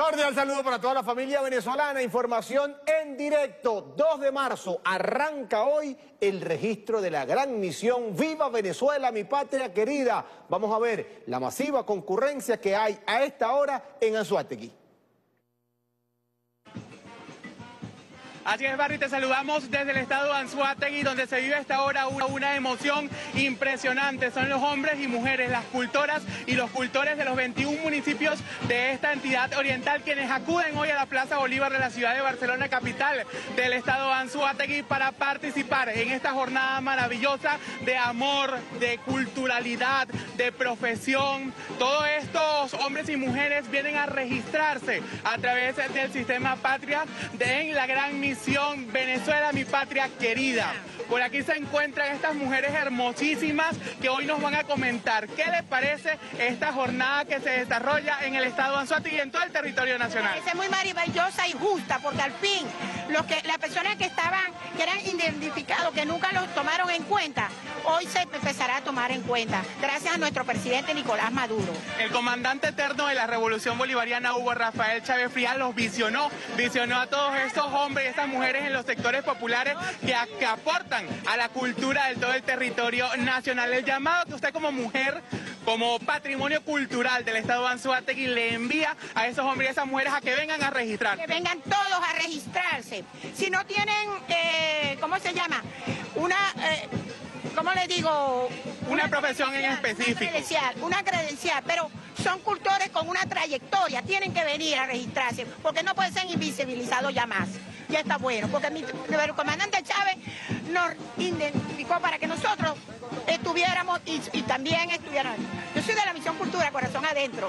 Cordial saludo para toda la familia venezolana. Información en directo. 2 de marzo arranca hoy el registro de la gran misión Viva Venezuela, mi patria querida. Vamos a ver la masiva concurrencia que hay a esta hora en Anzuategui. Así es, Barry, te saludamos desde el estado de Anzuategui, donde se vive esta hora una, una, emoción impresionante. Son los hombres y mujeres, las cultoras y los cultores de los 21 municipios de esta entidad oriental, quienes acuden hoy a la Plaza Bolívar de la ciudad de Barcelona, capital del estado de Anzuategui, para participar en esta jornada maravillosa de amor, de culturalidad, de profesión. Todos estos hombres y mujeres vienen a registrarse a través del sistema Patria de, en la gran misión Venezuela, mi patria querida. Por aquí se encuentran estas mujeres hermosísimas que hoy nos van a comentar qué les parece esta jornada que se desarrolla en el estado de Anzuategui y en todo el territorio nacional. Es muy maravillosa y justa porque al fin los que, las personas que estaban, que eran identificados, que nunca los tomaron en cuenta, hoy se empezará a tomar en cuenta, gracias a nuestro presidente Nicolás Maduro. El comandante eterno de la Revolución Bolivariana, Hugo Rafael Chávez Frías, los visionó, visionó a todos estos hombres y estas mujeres en los sectores populares que, que aportan a la cultura de todo el territorio nacional. El llamado que usted como mujer como patrimonio cultural del estado de Anzuategui le envía a esos hombres y esas mujeres a que vengan a registrar. Que vengan todos a registrarse. Si no tienen, eh, ¿cómo se llama? Una... Eh, ¿cómo le digo? Una, una profesión en específico. Una credencial, una credencial, pero son cultores con una trayectoria, tienen que venir a registrarse, porque no pueden ser invisibilizados ya más. Ya está bueno, porque mi, el comandante Chávez nos identificó para que nosotros estuviéramos y, y también estuviéramos. Yo soy de la Misión Cultura, Corazón Adentro.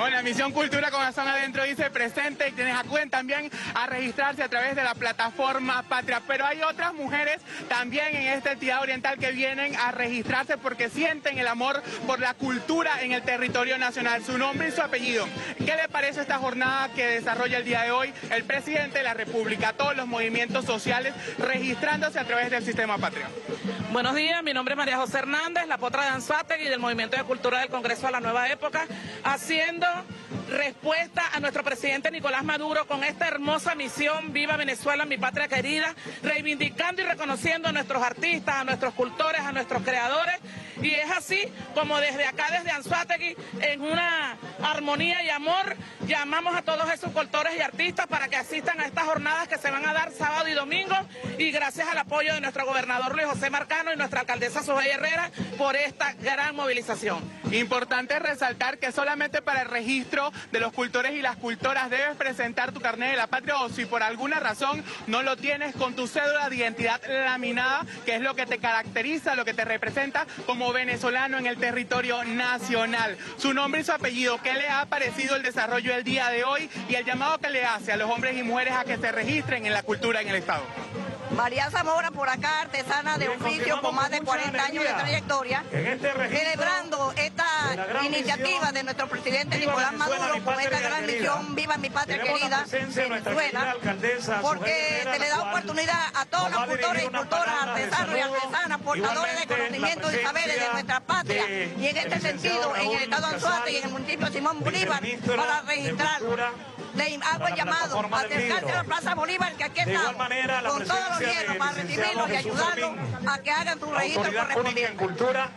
Bueno, la Misión Cultura Corazón Adentro dice presente y quienes acuden también a registrarse a través de la plataforma Patria. Pero hay otras mujeres también en esta entidad oriental que vienen a registrarse porque sienten el amor por la cultura en el territorio nacional, su nombre y su apellido. ¿Qué le parece esta jornada que desarrolla el día de hoy el presidente de la República, todos los movimientos sociales registrándose a través del sistema Patria? Buenos días, mi nombre es María José Hernández, la potra de Anzuategui y del Movimiento de Cultura del Congreso a la Nueva Época, haciendo respuesta a nuestro presidente Nicolás Maduro con esta hermosa misión Viva Venezuela, mi patria querida, reivindicando y reconociendo a nuestros artistas, a nuestros cultores, a nuestros creadores. Y es así como desde acá, desde Anzuategui, en una armonía y amor, llamamos a todos esos cultores y artistas para que asistan a estas jornadas que se van a dar sábado y domingo. Y gracias al apoyo de nuestro gobernador Luis José Marcano y nuestra alcaldesa Sofía Herrera por esta gran movilización. Importante resaltar que solamente para el registro de los cultores y las cultoras debes presentar tu carnet de la patria o si por alguna razón no lo tienes con tu cédula de identidad laminada, que es lo que te caracteriza, lo que te representa como venezolano en el territorio nacional. Su nombre y su apellido, ¿qué le ha parecido el desarrollo del día de hoy y el llamado que le hace a los hombres y mujeres a que se registren en la cultura en el Estado? María Zamora por acá, artesana de oficio con más de 40 años de trayectoria, celebrando esta iniciativa de nuestro presidente Nicolás Maduro con esta gran misión Viva mi patria querida Venezuela, porque se le da oportunidad a todos los cultores y cultoras, artesanos y artesanas, portadores de conocimientos y saberes de nuestra patria, y en este sentido, en el estado de Anzuate y en el municipio de Simón Bolívar, para registrar le hago el llamado a acercarse a la Plaza Bolívar, que aquí estamos, con todos los hierros para recibirlos y ayudarlos a que hagan su registro correspondiente.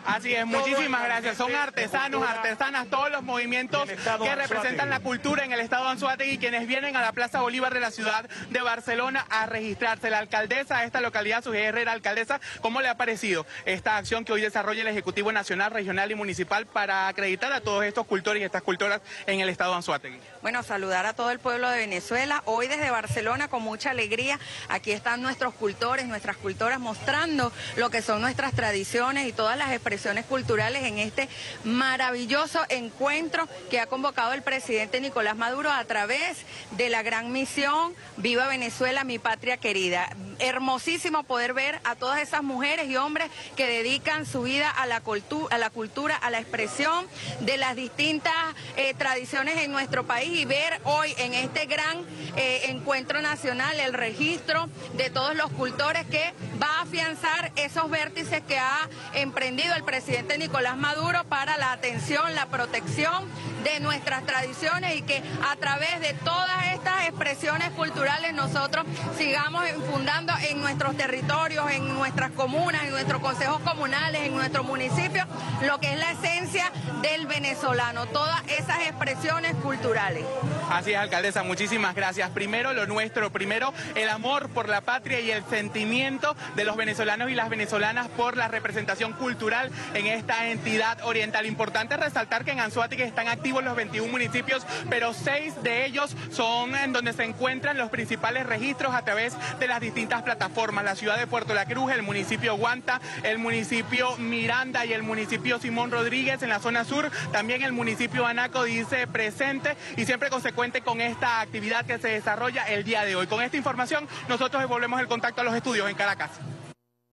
Así es, muchísimas gracias. Son artesanos, artesanas, todos los movimientos que representan la cultura en el estado de Anzuategui, quienes vienen a la Plaza Bolívar de la ciudad de Barcelona a registrarse. La alcaldesa de esta localidad, su Herrera, alcaldesa, ¿cómo le ha parecido esta acción que hoy desarrolla el Ejecutivo Nacional, Regional y Municipal para acreditar a todos estos cultores y estas cultoras en el estado de Anzuategui? Bueno, saludar a todo el pueblo de Venezuela. Hoy desde Barcelona con mucha alegría. Aquí están nuestros cultores, nuestras cultoras mostrando lo que son nuestras tradiciones y todas las expresiones culturales en este maravilloso encuentro que ha convocado el presidente Nicolás Maduro a través de la gran misión Viva Venezuela, mi patria querida. Hermosísimo poder ver a todas esas mujeres y hombres que dedican su vida a la, cultura, a la, cultura, a la expresión de las distintas eh, tradiciones en nuestro país y ver hoy en este gran eh, encuentro nacional el registro de todos los cultores que va a afianzar esos vértices que ha emprendido el presidente Nicolás Maduro para la atención, la protección de nuestras tradiciones y que a través de todas estas expresiones culturales nosotros sigamos fundando en nuestros territorios, en nuestras comunas, en nuestros consejos comunales, en nuestros municipios, lo que es la esencia del venezolano, todas esas expresiones culturales. Así es, alcaldesa, muchísimas gracias. Primero lo nuestro, primero el amor por la patria y el sentimiento de los venezolanos y las venezolanas por la representación cultural en esta entidad oriental. Importante resaltar que en Anzuategui están activos los 21 municipios, pero seis de ellos son en donde se encuentran los principales registros a través de las distintas plataformas. La ciudad de Puerto La Cruz, el municipio Guanta, el municipio Miranda y el municipio Simón Rodríguez en la zona sur. También el municipio Anaco dice presente y siempre consecuente con esta actividad que se desarrolla el día de hoy. Con esta información nosotros devolvemos el contacto a los estudios en Caracas.